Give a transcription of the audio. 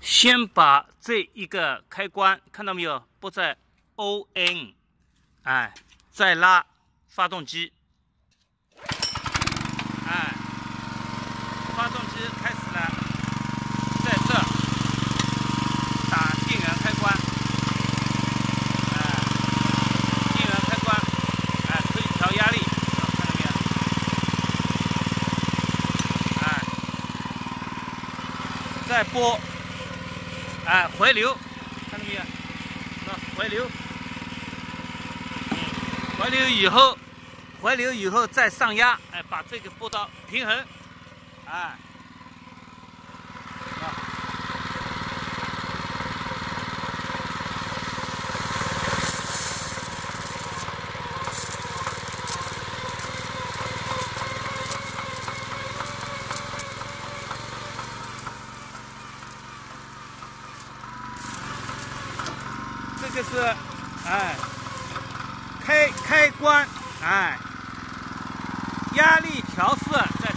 先把这一个开关看到没有，拨在 ON，哎，再拉发动机，哎，发动机开始了，在这打电源开关，哎，电源开关，哎，可以调压力，看到没有？哎，再拨。哎，回流，看到没有？啊，回流，回流以后，回流以后再上压，哎，把这个拨到平衡，哎。个是，哎，开开关，哎，压力调试。